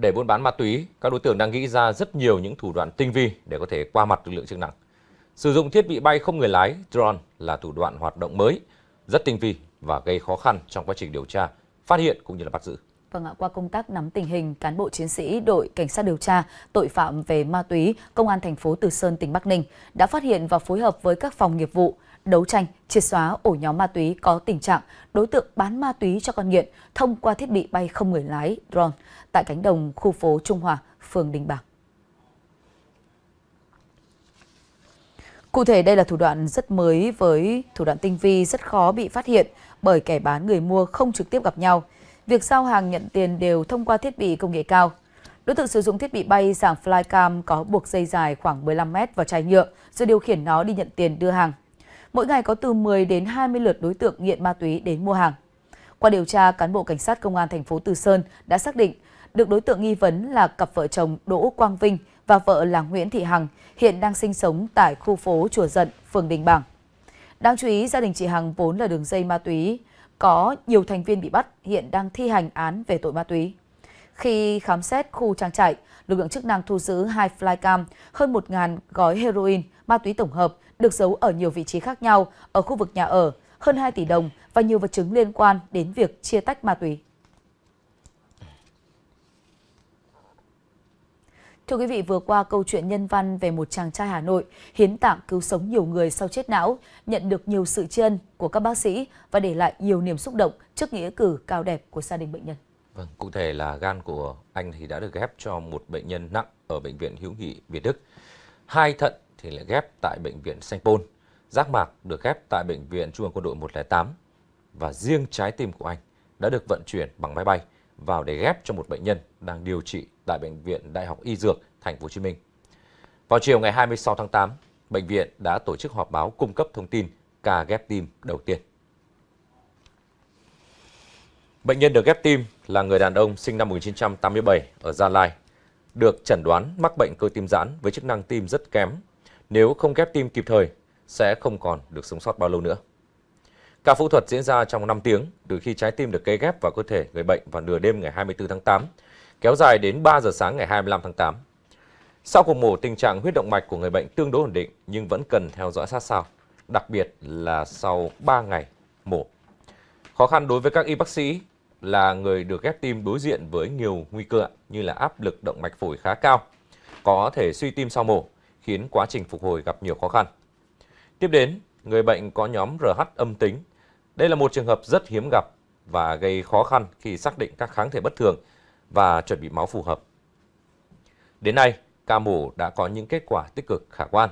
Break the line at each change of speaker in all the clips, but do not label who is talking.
Để buôn bán ma túy, các đối tượng đang nghĩ ra rất nhiều những thủ đoạn tinh vi để có thể qua mặt lực lượng chức năng. Sử dụng thiết bị bay không người lái, drone là thủ đoạn hoạt động mới, rất tinh vi và gây khó khăn trong quá trình điều tra, phát hiện cũng như là bắt giữ.
Vâng ạ, qua công tác nắm tình hình, cán bộ chiến sĩ đội cảnh sát điều tra tội phạm về ma túy, công an thành phố Từ Sơn, tỉnh Bắc Ninh đã phát hiện và phối hợp với các phòng nghiệp vụ đấu tranh, triệt xóa ổ nhóm ma túy có tình trạng đối tượng bán ma túy cho con nghiện thông qua thiết bị bay không người lái drone tại cánh đồng khu phố Trung Hòa, phường Đình Bảng. Cụ thể đây là thủ đoạn rất mới với thủ đoạn tinh vi rất khó bị phát hiện bởi kẻ bán người mua không trực tiếp gặp nhau. Việc giao hàng nhận tiền đều thông qua thiết bị công nghệ cao. Đối tượng sử dụng thiết bị bay dạng flycam có buộc dây dài khoảng 15 mét vào chai nhựa rồi điều khiển nó đi nhận tiền đưa hàng. Mỗi ngày có từ 10 đến 20 lượt đối tượng nghiện ma túy đến mua hàng. Qua điều tra, cán bộ cảnh sát công an thành phố Từ Sơn đã xác định được đối tượng nghi vấn là cặp vợ chồng Đỗ Quang Vinh và vợ là Nguyễn Thị Hằng hiện đang sinh sống tại khu phố Chùa Dận, phường Đình Bảng. Đáng chú ý, gia đình chị Hằng vốn là đường dây ma túy, có nhiều thành viên bị bắt hiện đang thi hành án về tội ma túy. Khi khám xét khu trang trại, lực lượng chức năng thu giữ hai flycam, hơn 1.000 gói heroin, ma túy tổng hợp được giấu ở nhiều vị trí khác nhau ở khu vực nhà ở, hơn 2 tỷ đồng và nhiều vật chứng liên quan đến việc chia tách ma túy. Thưa quý vị, vừa qua câu chuyện nhân văn về một chàng trai Hà Nội hiến tạng cứu sống nhiều người sau chết não, nhận được nhiều sự tri ân của các bác sĩ và để lại nhiều niềm xúc động trước nghĩa cử cao đẹp của gia đình bệnh nhân.
Vâng, cụ thể là gan của anh thì đã được ghép cho một bệnh nhân nặng ở bệnh viện hữu nghị Việt Đức. Hai thận thì lại ghép tại bệnh viện Sanh Pôn. Giác mạc được ghép tại bệnh viện Trung ương Quân đội 108 và riêng trái tim của anh đã được vận chuyển bằng máy bay vào để ghép cho một bệnh nhân đang điều trị tại bệnh viện Đại học Y Dược Thành phố Hồ Chí Minh. Vào chiều ngày 26 tháng 8, bệnh viện đã tổ chức họp báo cung cấp thông tin ca ghép tim đầu tiên. Bệnh nhân được ghép tim là người đàn ông sinh năm 1987 ở Gia Lai, được chẩn đoán mắc bệnh cơ tim giãn với chức năng tim rất kém. Nếu không ghép tim kịp thời, sẽ không còn được sống sót bao lâu nữa. Ca phẫu thuật diễn ra trong 5 tiếng từ khi trái tim được cấy ghép vào cơ thể người bệnh vào nửa đêm ngày 24 tháng 8, kéo dài đến 3 giờ sáng ngày 25 tháng 8. Sau cuộc mổ, tình trạng huyết động mạch của người bệnh tương đối ổn định nhưng vẫn cần theo dõi sát sao, đặc biệt là sau 3 ngày mổ. Khó khăn đối với các y bác sĩ là người được ghép tim đối diện với nhiều nguy cơ như là áp lực động mạch phổi khá cao, có thể suy tim sau mổ, khiến quá trình phục hồi gặp nhiều khó khăn. Tiếp đến, người bệnh có nhóm RH âm tính. Đây là một trường hợp rất hiếm gặp và gây khó khăn khi xác định các kháng thể bất thường và chuẩn bị máu phù hợp. Đến nay, ca mổ đã có những kết quả tích cực khả quan.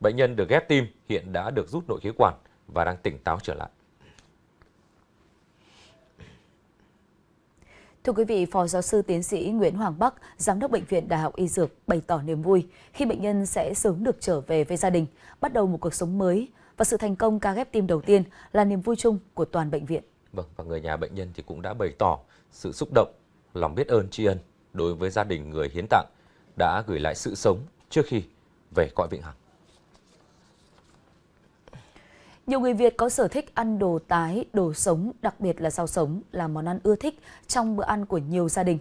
Bệnh nhân được ghép tim hiện đã được rút nội khí quản và đang tỉnh táo trở lại.
Thưa quý vị, Phó Giáo sư Tiến sĩ Nguyễn Hoàng Bắc, Giám đốc Bệnh viện Đại học Y Dược bày tỏ niềm vui khi bệnh nhân sẽ sớm được trở về với gia đình, bắt đầu một cuộc sống mới và sự thành công ca ghép tim đầu tiên là niềm vui chung của toàn bệnh viện.
Vâng, và người nhà bệnh nhân thì cũng đã bày tỏ sự xúc động, lòng biết ơn tri ân đối với gia đình người hiến tặng đã gửi lại sự sống trước khi về cõi vĩnh hằng.
Nhiều người Việt có sở thích ăn đồ tái, đồ sống, đặc biệt là rau sống là món ăn ưa thích trong bữa ăn của nhiều gia đình.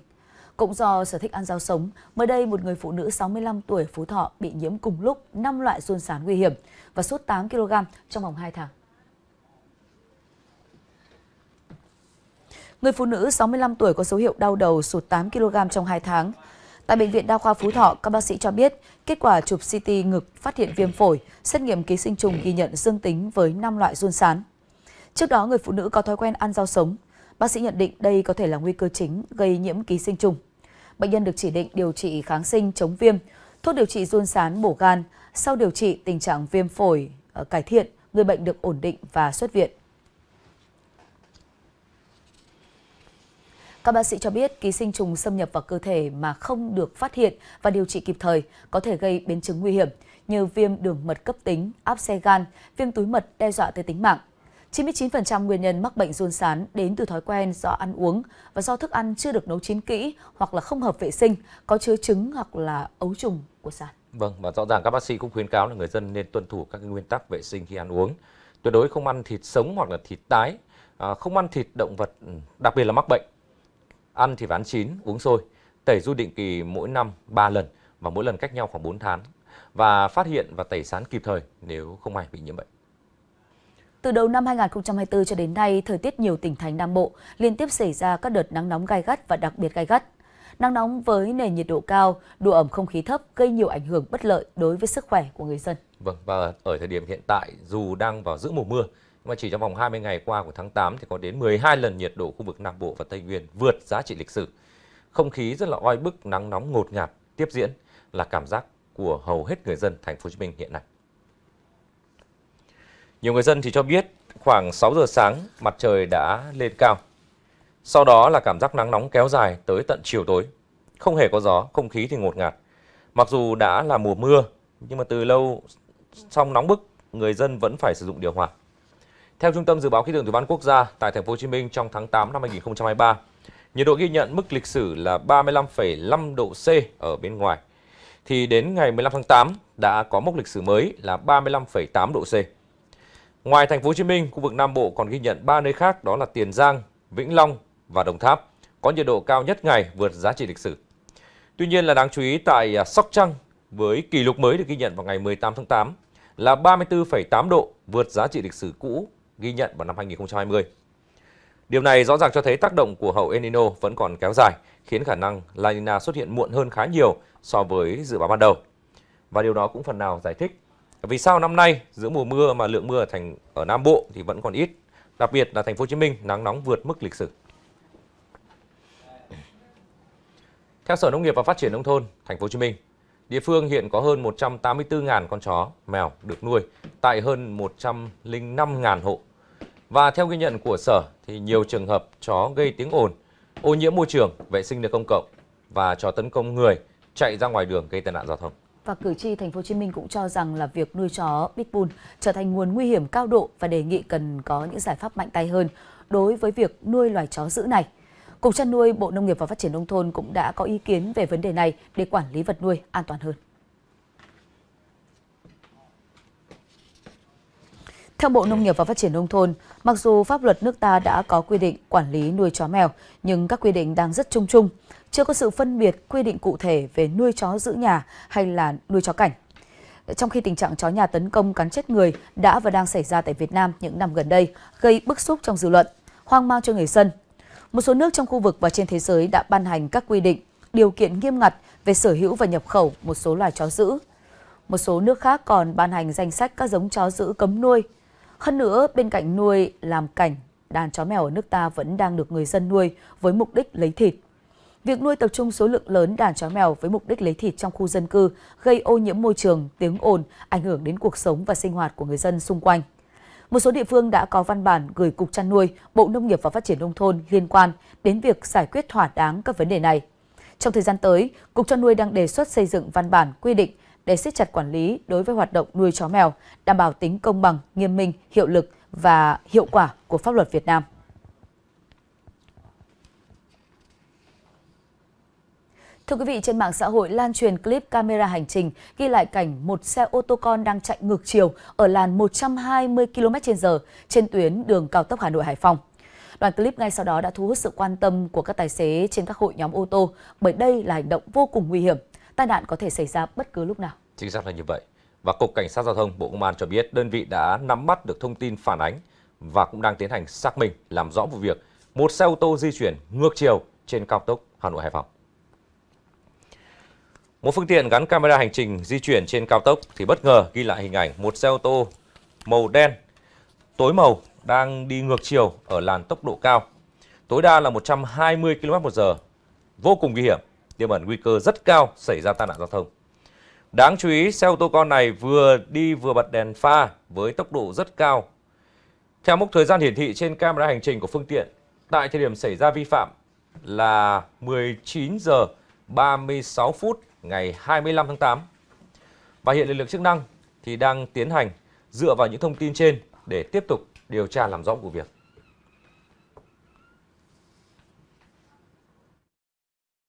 Cũng do sở thích ăn rau sống, mới đây một người phụ nữ 65 tuổi Phú Thọ bị nhiễm cùng lúc 5 loại run sán nguy hiểm và sốt 8 kg trong vòng 2 tháng. Người phụ nữ 65 tuổi có dấu hiệu đau đầu sụt 8 kg trong 2 tháng. Tại Bệnh viện Đa khoa Phú Thọ, các bác sĩ cho biết kết quả chụp CT ngực phát hiện viêm phổi, xét nghiệm ký sinh trùng ghi nhận dương tính với 5 loại run sán. Trước đó, người phụ nữ có thói quen ăn rau sống. Bác sĩ nhận định đây có thể là nguy cơ chính gây nhiễm ký sinh trùng. Bệnh nhân được chỉ định điều trị kháng sinh chống viêm, thuốc điều trị run sán bổ gan. Sau điều trị, tình trạng viêm phổi ờ, cải thiện, người bệnh được ổn định và xuất viện. Các bác sĩ cho biết ký sinh trùng xâm nhập vào cơ thể mà không được phát hiện và điều trị kịp thời có thể gây biến chứng nguy hiểm như viêm đường mật cấp tính, áp xe gan, viêm túi mật đe dọa tới tính mạng. 99% nguyên nhân mắc bệnh run sán đến từ thói quen do ăn uống và do thức ăn chưa được nấu chín kỹ hoặc là không hợp vệ sinh, có chứa trứng hoặc là ấu trùng của sán.
Vâng, và rõ ràng các bác sĩ cũng khuyến cáo là người dân nên tuân thủ các nguyên tắc vệ sinh khi ăn uống. Tuyệt đối không ăn thịt sống hoặc là thịt tái, à, không ăn thịt động vật, ừ, đặc biệt là mắc bệnh Ăn thì ván chín, uống sôi. tẩy du định kỳ mỗi năm 3 lần và mỗi lần cách nhau khoảng 4 tháng và phát hiện và tẩy sán kịp thời nếu không ai bị nhiễm bệnh.
Từ đầu năm 2024 cho đến nay, thời tiết nhiều tỉnh thành Nam Bộ liên tiếp xảy ra các đợt nắng nóng gai gắt và đặc biệt gai gắt. Nắng nóng với nền nhiệt độ cao, độ ẩm không khí thấp gây nhiều ảnh hưởng bất lợi đối với sức khỏe của người dân.
Vâng, và ở thời điểm hiện tại, dù đang vào giữa mùa mưa, nhưng mà chỉ trong vòng 20 ngày qua của tháng 8 thì có đến 12 lần nhiệt độ khu vực Nam Bộ và Tây Nguyên vượt giá trị lịch sử. Không khí rất là oi bức, nắng nóng ngột ngạt tiếp diễn là cảm giác của hầu hết người dân thành phố Hồ Chí Minh hiện nay. Nhiều người dân thì cho biết khoảng 6 giờ sáng mặt trời đã lên cao. Sau đó là cảm giác nắng nóng kéo dài tới tận chiều tối. Không hề có gió, không khí thì ngột ngạt. Mặc dù đã là mùa mưa, nhưng mà từ lâu xong nóng bức, người dân vẫn phải sử dụng điều hòa. Theo Trung tâm Dự báo Khí tượng Thủy văn Quốc gia, tại thành phố Hồ Chí Minh trong tháng 8 năm 2023, nhiệt độ ghi nhận mức lịch sử là 35,5 độ C ở bên ngoài. Thì đến ngày 15 tháng 8 đã có mốc lịch sử mới là 35,8 độ C. Ngoài thành phố Hồ Chí Minh, khu vực Nam Bộ còn ghi nhận 3 nơi khác đó là Tiền Giang, Vĩnh Long và Đồng Tháp có nhiệt độ cao nhất ngày vượt giá trị lịch sử. Tuy nhiên là đáng chú ý tại à, Sóc Trăng với kỷ lục mới được ghi nhận vào ngày 18 tháng 8 là 34,8 độ vượt giá trị lịch sử cũ ghi nhận vào năm 2020. Điều này rõ ràng cho thấy tác động của hậu El Nino vẫn còn kéo dài, khiến khả năng La Nina xuất hiện muộn hơn khá nhiều so với dự báo ban đầu. Và điều đó cũng phần nào giải thích vì sao năm nay giữa mùa mưa mà lượng mưa ở thành ở Nam Bộ thì vẫn còn ít, đặc biệt là thành phố Hồ Chí Minh nắng nóng vượt mức lịch sử. Theo Sở Nông nghiệp và Phát triển nông thôn thành phố Hồ Chí Minh, địa phương hiện có hơn 184.000 con chó, mèo được nuôi tại hơn 105.000 hộ. Và theo ghi nhận của Sở thì nhiều trường hợp chó gây tiếng ồn, ô nhiễm môi trường, vệ sinh nơi công cộng và chó tấn công người, chạy ra ngoài đường gây tai nạn giao thông.
Và cử tri thành phố Hồ Chí Minh cũng cho rằng là việc nuôi chó Pitbull trở thành nguồn nguy hiểm cao độ và đề nghị cần có những giải pháp mạnh tay hơn đối với việc nuôi loài chó dữ này. Cục chăn nuôi Bộ Nông nghiệp và Phát triển Nông thôn cũng đã có ý kiến về vấn đề này để quản lý vật nuôi an toàn hơn. Theo Bộ Nông nghiệp và Phát triển Nông thôn, mặc dù pháp luật nước ta đã có quy định quản lý nuôi chó mèo, nhưng các quy định đang rất chung chung, chưa có sự phân biệt quy định cụ thể về nuôi chó giữ nhà hay là nuôi chó cảnh. Trong khi tình trạng chó nhà tấn công cắn chết người đã và đang xảy ra tại Việt Nam những năm gần đây, gây bức xúc trong dư luận, hoang mang cho người dân. Một số nước trong khu vực và trên thế giới đã ban hành các quy định, điều kiện nghiêm ngặt về sở hữu và nhập khẩu một số loài chó giữ. Một số nước khác còn ban hành danh sách các giống chó giữ cấm nuôi. Hơn nữa, bên cạnh nuôi làm cảnh, đàn chó mèo ở nước ta vẫn đang được người dân nuôi với mục đích lấy thịt. Việc nuôi tập trung số lượng lớn đàn chó mèo với mục đích lấy thịt trong khu dân cư gây ô nhiễm môi trường, tiếng ồn, ảnh hưởng đến cuộc sống và sinh hoạt của người dân xung quanh. Một số địa phương đã có văn bản gửi Cục chăn nuôi, Bộ Nông nghiệp và Phát triển Nông thôn liên quan đến việc giải quyết thỏa đáng các vấn đề này. Trong thời gian tới, Cục chăn nuôi đang đề xuất xây dựng văn bản quy định để siết chặt quản lý đối với hoạt động nuôi chó mèo, đảm bảo tính công bằng, nghiêm minh, hiệu lực và hiệu quả của pháp luật Việt Nam. Thưa quý vị, trên mạng xã hội lan truyền clip camera hành trình ghi lại cảnh một xe ô tô con đang chạy ngược chiều ở làn 120 km/h trên tuyến đường cao tốc Hà Nội Hải Phòng. Đoạn clip ngay sau đó đã thu hút sự quan tâm của các tài xế trên các hội nhóm ô tô bởi đây là hành động vô cùng nguy hiểm. Tai nạn có thể xảy ra bất cứ lúc nào.
Chính xác là như vậy. Và Cục Cảnh sát Giao thông Bộ Công an cho biết đơn vị đã nắm bắt được thông tin phản ánh và cũng đang tiến hành xác minh làm rõ vụ việc một xe ô tô di chuyển ngược chiều trên cao tốc Hà Nội Hải Phòng. Một phương tiện gắn camera hành trình di chuyển trên cao tốc thì bất ngờ ghi lại hình ảnh một xe ô tô màu đen tối màu đang đi ngược chiều ở làn tốc độ cao. Tối đa là 120 km/h, vô cùng nguy hiểm, tiềm ẩn nguy cơ rất cao xảy ra tai nạn giao thông. Đáng chú ý, xe ô tô con này vừa đi vừa bật đèn pha với tốc độ rất cao. Theo mốc thời gian hiển thị trên camera hành trình của phương tiện, tại thời điểm xảy ra vi phạm là 19 giờ 36 phút ngày 25 tháng 8. Và hiện lực lượng chức năng thì đang tiến hành dựa vào những thông tin trên để tiếp tục điều tra làm rõ vụ việc.